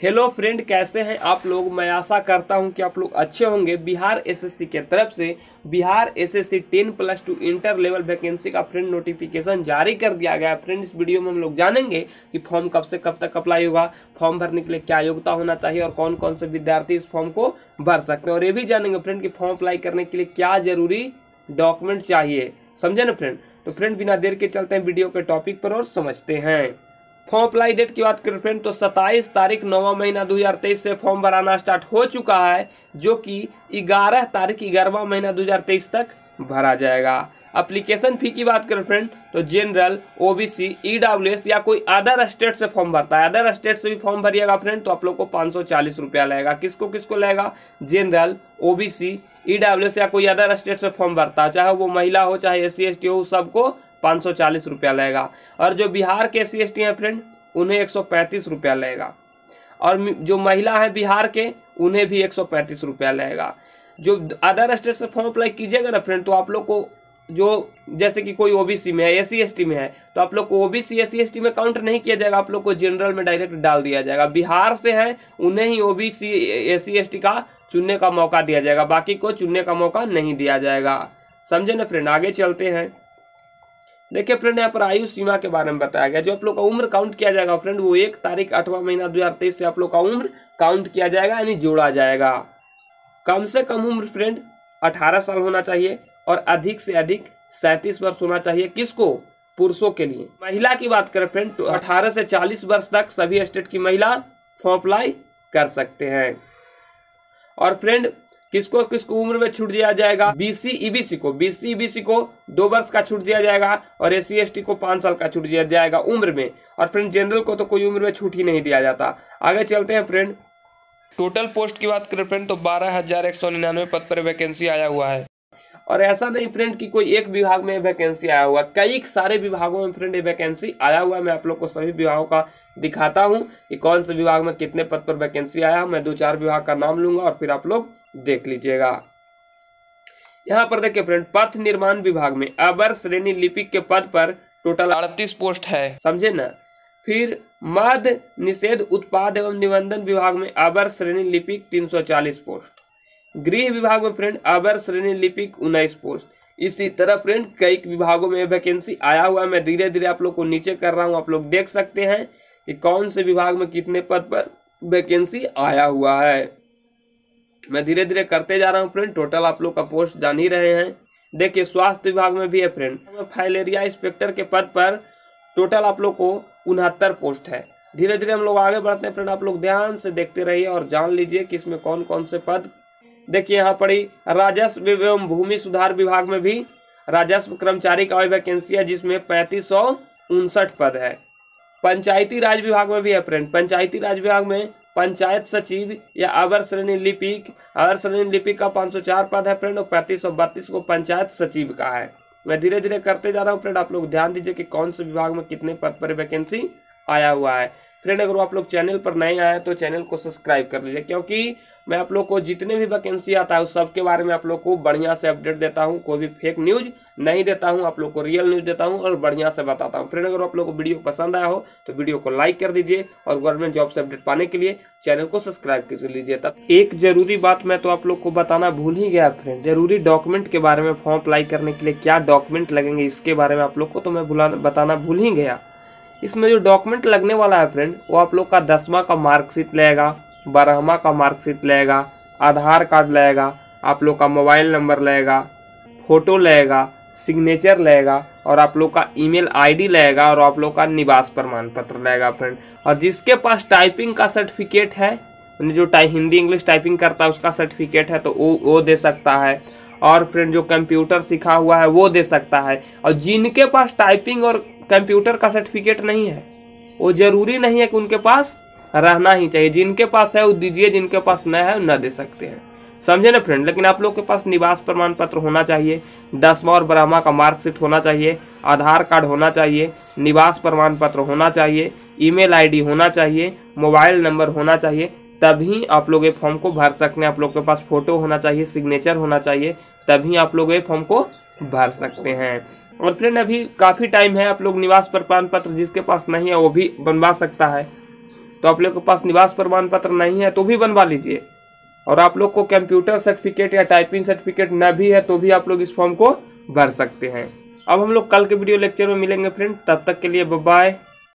Hello friend, कैसे हैं आप लोग? मैं आशा करता हूँ कि आप लोग अच्छे होंगे। बिहार एसएससी के तरफ़ से Bihar SSC 10 plus two inter level vacancy का फ्रेंड नोटिफिकेशन जारी कर दिया गया फ्रेंड, इस वीडियो में हम लोग जानेंगे कि फॉर्म कब से कब तक अप्लाई होगा, फॉर्म भरने के लिए क्या योग्यता होना चाहिए और कौन कौन से विद्यार्थी इस फॉर्म को भर सकते हैं। और ये भी जानेंगे फ्रेंड कि फॉर्म अप्लाई करने के लिए क्या ज़रूरी डॉक्यूमेंट चाहिए। समझे ना फ्रेंड? तो फ्रेंड, बिना देर के चलते हैं वीडियो के टॉपिक पर और समझते हैं। फॉर्म अप्लाई डेट की बात करें फ्रेंड तो 27 तारीख नौवा महीना 2023 से फॉर्म भराना स्टार्ट हो चुका है, जो कि 11 तारीख ग्यारहवा महीना 2023 तक भरा जाएगा। एप्लीकेशन फ़ी की बात करें फ्रेंड तो जनरल ओबीसी ईडब्ल्यूएस या कोई अदर स्टेट से फॉर्म भरता है। अदर स्टेट से भी फॉर्म भरिएगा फ्रेंड तो आप लोग को पाँच सौ चालीस रुपया लगेगा। किसको किसको लगेगा? जनरल ओबीसी ईडब्ल्यूएस या कोई अदर स्टेट से फॉर्म भरता है, चाहे वो महिला हो, चाहे एस सी हो, सबको पाँच सौ चालीस रुपया लगेगा और जो बिहार के एस सी हैं फ्रेंड उन्हें एक सौ पैंतीस रुपया लगेगा और जो महिला है बिहार के, उन्हें भी एक सौ पैंतीस रुपया लगेगा जो अदर स्टेट से फॉर्म अप्लाई कीजिएगा ना फ्रेंड तो आप लोग को जो, जैसे कि कोई ओबीसी में है एस सी में है तो आप लोग को ओबीसी एस सी में काउंट नहीं किया जाएगा, आप लोग को जनरल में डायरेक्ट डाल दिया जाएगा। बिहार से है, उन्हें ही ओबीसी एस सी का चुनने का मौका दिया जाएगा, बाकी को चुनने का मौका नहीं दिया जाएगा। समझे ना फ्रेंड आगे चलते हैं। देखिए फ्रेंड यहाँ पर आयु सीमा के बारे में बताया गया। जो आप लोग का उम्र काउंट किया जाएगा फ्रेंड वो एक तारीख आठवां महीना दो हज़ार तेईस से आप लोग का उम्र काउंट किया जाएगा, यानी जोड़ा जाएगा। कम से कम उम्र फ्रेंड अठारह साल होना चाहिए और अधिक से अधिक सैंतीस वर्ष होना चाहिए। किसको? पुरुषों के लिए। महिला की बात करें फ्रेंड तो अठारह से चालीस वर्ष तक सभी स्टेट की महिला फॉर्म अप्लाई कर सकते हैं। और फ्रेंड किसको किसको उम्र में छूट दिया जाएगा? बीसी ईबीसी e को। बीसी ईबीसी e को दो वर्ष का छूट दिया जाएगा और एस सी को पाँच साल का छूट दिया जाएगा उम्र में। और फ्रेंड जनरल को तो कोई उम्र में छूट ही नहीं दिया जाता। आगे चलते हैं फ्रेंड टोटल पोस्ट की बात करें फ्रेंड तो बारह हज़ार एक सौ निन्यानवे पद पर वैकेंसी आया हुआ है। और ऐसा नहीं फ्रेंड कि कोई एक विभाग में वैकेंसी आया हुआ। कई सारे विभागों में फ्रेंड वैकेंसी आया हुआ है। मैं आप लोग को सभी विभागों का दिखाता हूँ कि कौन से विभाग में कितने पद पर वैकेंसी आया। मैं दो चार विभाग का नाम लूँगा और फिर आप लोग देख लीजिएगा। यहाँ पर देखिए फ्रेंड पथ निर्माण विभाग में अबर श्रेणी लिपिक के पद पर टोटल अड़तीस पोस्ट है। समझे ना? फिर मद निषेध उत्पाद एवं निबंधन विभाग में अबर श्रेणी लिपिक 340 पोस्ट गृह विभाग में फ्रेंड अबर श्रेणी लिपिक उन्नीस पोस्ट इसी तरह फ्रेंड कई विभागों में वैकेंसी आया हुआ है। मैं धीरे धीरे आप लोग को नीचे कर रहा हूँ। आप लोग देख सकते हैं कि कौन से विभाग में कितने पद पर वैकेंसी आया हुआ है। मैं धीरे धीरे करते जा रहा हूँ फ्रेंड टोटल आप लोग का पोस्ट जान ही रहे हैं। देखिए, स्वास्थ्य विभाग में भी है फ्रेंड फाइलेरिया इंस्पेक्टर के पद पर टोटल आप लोग को उनहत्तर पोस्ट है। धीरे धीरे हम लोग आगे बढ़ते हैं फ्रेंड आप लोग ध्यान से देखते रहिए और जान लीजिए कि इसमें कौन कौन से पद। देखिए, यहाँ पड़ी राजस्व एवं भूमि सुधार विभाग में भी राजस्व कर्मचारी का वैकेंसी है, जिसमें पैंतीस सौ उनसठ पद है। पंचायती राज विभाग में भी है फ्रेंड पंचायती राज विभाग में पंचायत सचिव या अवर श्रेणी लिपिक अवर श्रेणी लिपिक का 504 पद है फ्रेंड और पैंतीस सौ बत्तीस को पंचायत सचिव का है। मैं धीरे धीरे करते जा रहा हूँ फ्रेंड आप लोग ध्यान दीजिए कि कौन से विभाग में कितने पद पर वैकेंसी आया हुआ है। फ्रेंड, अगर आप लोग चैनल पर नए आए तो चैनल को सब्सक्राइब कर लीजिए, क्योंकि मैं आप लोग को जितने भी वैकेंसी आता है, उस सब के बारे में आप लोग को बढ़िया से अपडेट देता हूँ, कोई भी फेक न्यूज़ नहीं देता हूँ, आप लोग को रियल न्यूज़ देता हूँ और बढ़िया से बताता हूँ। फ्रेंड, अगर आप लोग को वीडियो पसंद आया हो तो वीडियो को लाइक कर दीजिए और गवर्नमेंट जॉब से अपडेट पाने के लिए चैनल को सब्सक्राइब कर लीजिए। तब एक ज़रूरी बात मैं तो आप लोग को बताना भूल ही गया फ्रेंड, ज़रूरी डॉक्यूमेंट के बारे में फॉर्म अप्लाई करने के लिए क्या डॉक्यूमेंट लगेंगे, इसके बारे में आप लोग को तो मैं बताना भूल ही गया। इसमें जो डॉक्यूमेंट लगने वाला है फ्रेंड वो आप लोग का दसवा का मार्कशीट लगेगा, बारहवा का मार्कशीट लगेगा, आधार कार्ड लगेगा, आप लोग का मोबाइल नंबर लगेगा फ़ोटो लगेगा सिग्नेचर लगेगा, और आप लोग का ईमेल आईडी लगेगा, और आप लोग का निवास प्रमाण पत्र लगेगा फ्रेंड और जिसके पास टाइपिंग का सर्टिफिकेट है जो टाइ, हिंदी इंग्लिश टाइपिंग करता है, उसका सर्टिफिकेट है तो वो वो दे सकता है। और फ्रेंड जो कंप्यूटर सीखा हुआ है, वो दे सकता है। और जिनके पास टाइपिंग और कंप्यूटर का सर्टिफिकेट नहीं है। वो ज़रूरी नहीं है कि उनके पास रहना ही चाहिए। जिनके पास है, वो दीजिए, जिनके पास न है न दे सकते हैं। समझे ना फ्रेंड लेकिन आप लोग के पास निवास प्रमाण पत्र होना चाहिए। दसवा और बारहवा का मार्कशीट होना चाहिए। आधार कार्ड होना चाहिए। निवास प्रमाण पत्र होना चाहिए। ईमेल आईडी होना चाहिए। मोबाइल नंबर होना चाहिए। तभी आप लोग ये फॉर्म को भर सकते हैं। आप लोग के पास फ़ोटो होना चाहिए, सिग्नेचर होना चाहिए। तभी आप लोग ये फॉर्म को भर सकते हैं। और फ्रेंड अभी काफ़ी टाइम है, आप लोग निवास प्रमाण पत्र जिसके पास नहीं है, वो भी बनवा सकता है। तो आप लोग के पास निवास प्रमाण पत्र नहीं है तो भी बनवा लीजिए। और आप लोग को कंप्यूटर सर्टिफिकेट या टाइपिंग सर्टिफिकेट न भी है तो भी आप लोग इस फॉर्म को भर सकते हैं। अब हम लोग कल के वीडियो लेक्चर में मिलेंगे, फ्रेंड। तब तक के लिए बाय